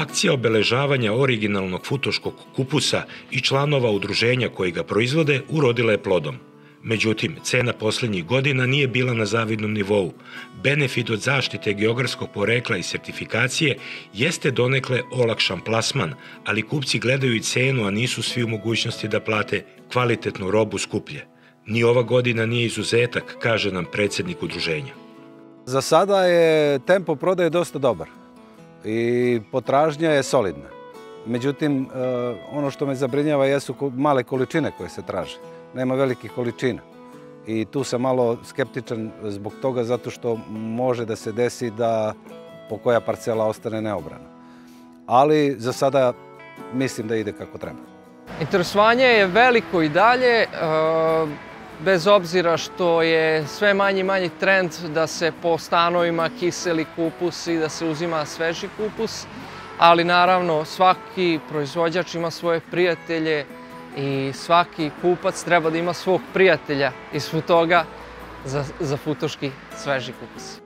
Akcija obeležavanja originalnog futoškog kupusa i članova udruženja koji ga proizvode urodila je plodom. Međutim, cena poslednjih godina nije bila na zavidnom nivou. Benefit od zaštite geografskog porekla i sertifikacije jeste donekle olakšan plasman, ali kupci gledaju i cenu, a nisu svi u mogućnosti da plate kvalitetnu robu skuplje. Ni ova godina nije izuzetak, kaže nam predsednik udruženja. Za sada je tempo prodaje dosta dobar i potražnja je solidna. Međutim, e, ono što me zabrinjava jesu male količine koje se traže. Nema velikih količina. I tu sam malo skeptičan zbog toga zato što može da se desi da po koja parcela ostane neobrana. Ali za sada mislim da ide kako treba. Interesovanje je veliko i dalje, e, bez obzira što je sve manji manji trend da se po stanovima kiseli kupus i da se uzima sveži kupus, ali naravno svaki proizvođač ima svoje prijatelje i svaki kupac treba da ima svog prijatelja iz toga za, za futoški sveži kupus.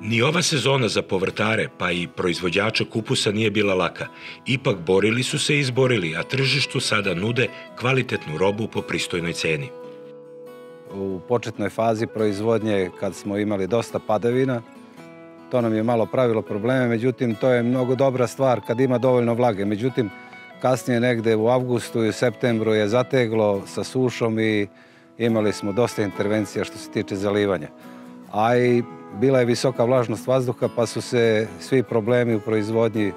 Ni ova sezona za povrtare, pa i proizvođača kupusa nije bila laka. Ipak borili su se i izborili, a tržištu sada nude kvalitetnu robu po pristojnoj ceni. U početnoj fazi proizvodnje, kad smo imali dosta padavina, to nam je malo pravilo probleme, međutim, to je mnogo dobra stvar kad ima dovoljno vlage. Međutim, kasnije negde u avgustu i septembru je zateglo sa sušom i imali smo dosta intervencija što se tiče zalivanja. A i bila je visoka vlažnost vazduha pa su se svi problemi u proizvodnji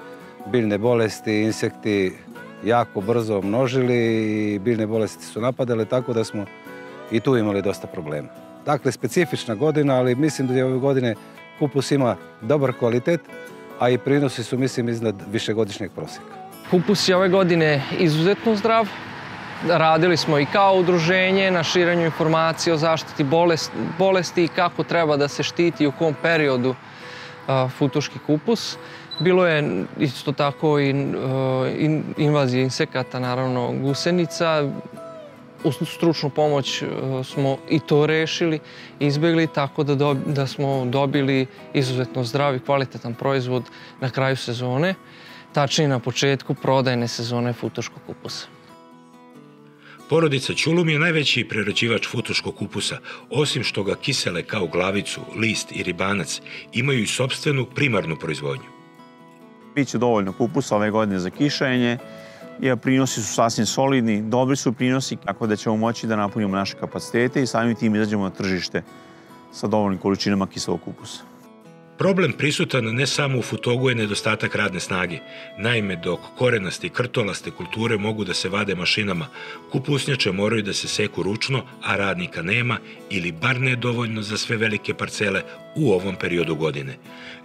biljne bolesti, insekti jako brzo množili i biljne bolesti su napadale, tako da smo i tu imali dosta problema. Dakle, specifična godina, ali mislim da je ove godine kupus ima dobar kvalitet, a i prinosi su, mislim, iznad višegodišnjeg prosjeka. Kupus je ove godine izuzetno zdrav. Radili smo i kao udruženje na širanju informacije o zaštiti bolesti i kako treba da se štiti u kom periodu futuški kupus. Bilo je isto tako i invazija insekata, naravno gusenica. U stručnu pomoć smo i to rešili, izbegli tako da, da smo dobili izuzetno zdrav i kvalitetan proizvod na kraju sezone tačnije na početku prodajne sezone futoškog kupusa. Porodica Ćulum je najveći prerađivač futoškog kupusa, osim što ga kisele kao glavicu, list i ribanac imaju i sobstvenu primarnu proizvodnju. Biće dovoljno kupusa ove godine za kišenje, jer prinosi su sasvim solidni, dobri su prinosi, tako da ćemo moći da napunimo naše kapacitete i samim tim izađemo na tržište sa dovoljnim količinama kiselog kupusa. Problem prisutan ne samo u futogu je nedostatak radne snage. Naime, dok korenaste i krtolaste kulture mogu da se vade mašinama, kupusnjače moraju da se seku ručno, a radnika nema ili bar ne dovoljno za sve velike parcele u ovom periodu godine.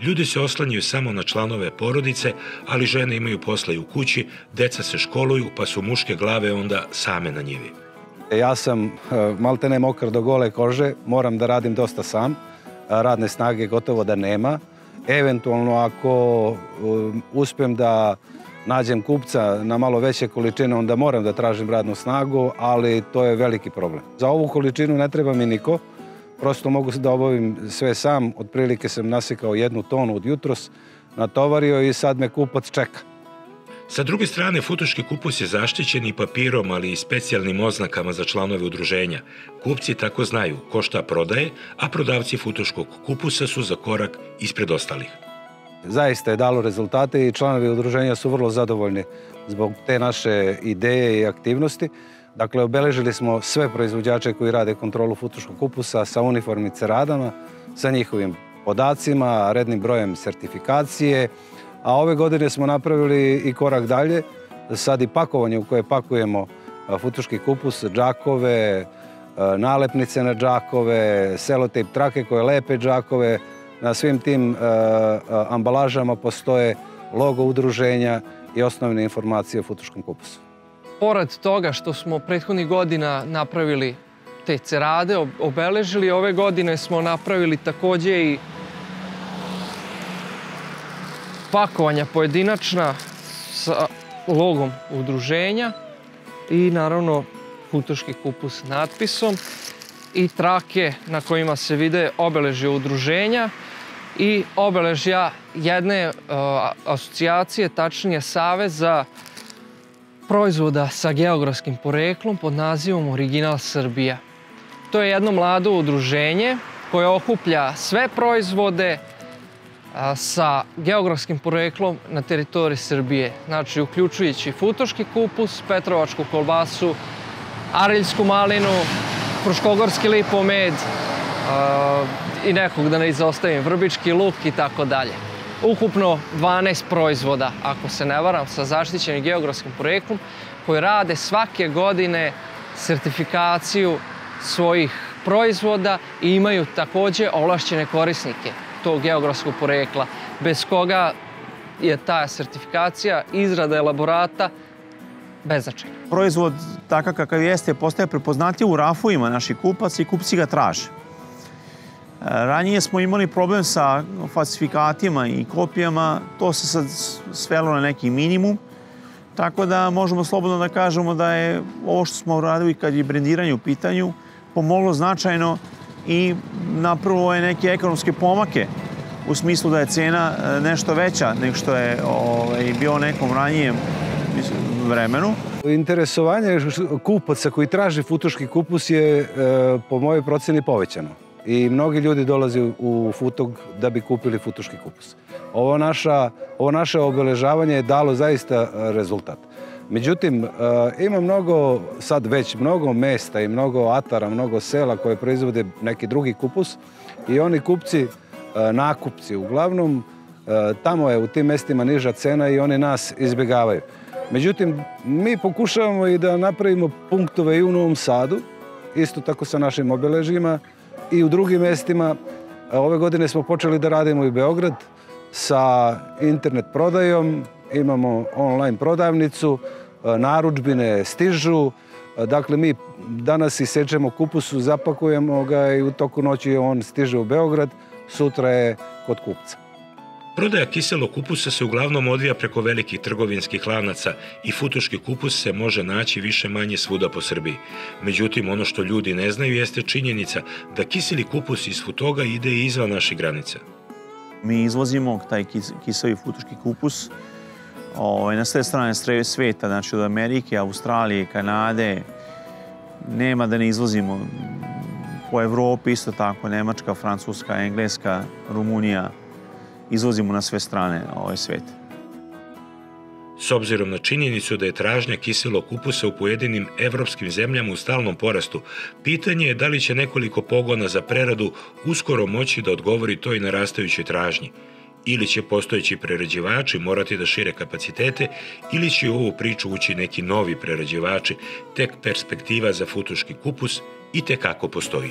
Ljudi se oslanjaju samo na članove porodice, ali žene imaju posla i u kući, deca se školuju, pa su muške glave onda same na njivi. Ja sam eh, maltene mokar do gole kože, moram da radim dosta sam, radne snage gotovo da nema. Eventualno ako um, uspem da nađem kupca na malo veće količine, onda moram da tražim radnu snagu, ali to je veliki problem. Za ovu količinu ne treba mi niko, prosto mogu da obavim sve sam, otprilike sam nasikao jednu tonu od jutros, natovario i sad me kupac čeka. Sa druge strane, futoški kupus je zaštićen i papirom, ali i specijalnim oznakama za članove udruženja. Kupci tako znaju ko šta prodaje, a prodavci futoškog kupusa su za korak ispred ostalih. Zaista je dalo rezultate i članovi udruženja su vrlo zadovoljni zbog te naše ideje i aktivnosti. Dakle, obeležili smo sve proizvođače koji rade kontrolu futoškog kupusa sa uniformnim ceradama, sa njihovim podacima, rednim brojem sertifikacije, a ove godine smo napravili i korak dalje, sad i pakovanje u koje pakujemo futuški kupus, džakove, nalepnice na džakove, selotejp trake koje lepe džakove, na svim tim ambalažama postoje logo udruženja i osnovne informacije o futuškom kupusu. Pored toga što smo prethodnih godina napravili te cerade, obeležili, ove godine smo napravili takođe i pakovanja pojedinačna sa logom udruženja i naravno futoški kupus natpisom i trake na kojima se vide obeležje udruženja i obeležja jedne uh, asocijacije, tačnije Saveza proizvoda sa geografskim poreklom pod nazivom Original Srbija. To je jedno mlado udruženje koje okuplja sve proizvode sa geografskim poreklom na teritoriji Srbije. Znači, uključujući futoški kupus, petrovačku kolbasu, ariljsku malinu, fruškogorski lipomed a, i nekog da ne izostavim, vrbički luk i tako dalje. Ukupno 12 proizvoda, ako se ne varam, sa zaštićenim geografskim poreklom, koji rade svake godine sertifikaciju svojih proizvoda i imaju takođe ovlašćene korisnike tog geografskog porekla, bez koga je ta sertifikacija, izrada elaborata beznačajna. Proizvod takav kakav jeste postaje prepoznatljiv u rafuima naših kupaca i kupci ga traže. Ranije smo imali problem sa falsifikatima i kopijama, to se sad svelo na neki minimum, tako da možemo slobodno da kažemo da je ovo što smo uradili kad je brendiranje u pitanju, pomoglo značajno i napravo je neke ekonomske pomake u smislu da je cena e, nešto veća nego što je ovaj, bio nekom ranijem vremenu. Interesovanje kupaca koji traži futoški kupus je e, po mojoj proceni povećano. I mnogi ljudi dolaze u Futog da bi kupili futoški kupus. Ovo, naša, ovo naše obeležavanje je dalo zaista e, rezultat. Međutim, e, ima mnogo, sad već mnogo mesta i mnogo atara, mnogo sela koje proizvode neki drugi kupus i oni kupci, e, nakupci uglavnom, e, tamo je u tim mestima niža cena i oni nas izbjegavaju. Međutim, mi pokušavamo i da napravimo punktove i u Novom Sadu, isto tako sa našim obeležima i u drugim mestima. Ove godine smo počeli da radimo i Beograd sa internet prodajom, imamo online prodavnicu, naručbine stižu, e, dakle mi danas isečemo kupusu, zapakujemo ga i u toku noći on stiže u Beograd, sutra je kod kupca. Prodaja kiselog kupusa se uglavnom odvija preko velikih trgovinskih lanaca i futoški kupus se može naći više manje svuda po Srbiji. Međutim, ono što ljudi ne znaju jeste činjenica da kiseli kupus iz futoga ide i izvan naših granica. Mi izvozimo taj kis, kiseli futoški kupus ovaj, na sve strane sveta, znači od Amerike, Australije, Kanade, nema da ne izvozimo po Evropi isto tako, Nemačka, Francuska, Engleska, Rumunija, izvozimo na sve strane ovaj svet. S obzirom na činjenicu da je tražnja kiselog kupusa u pojedinim evropskim zemljama u stalnom porastu, pitanje je da li će nekoliko pogona za preradu uskoro moći da odgovori toj narastajućoj tražnji ili će postojeći prerađivači morati da šire kapacitete ili će u ovu priču ući neki novi prerađivači, tek perspektiva za futuški kupus i tekako postoji.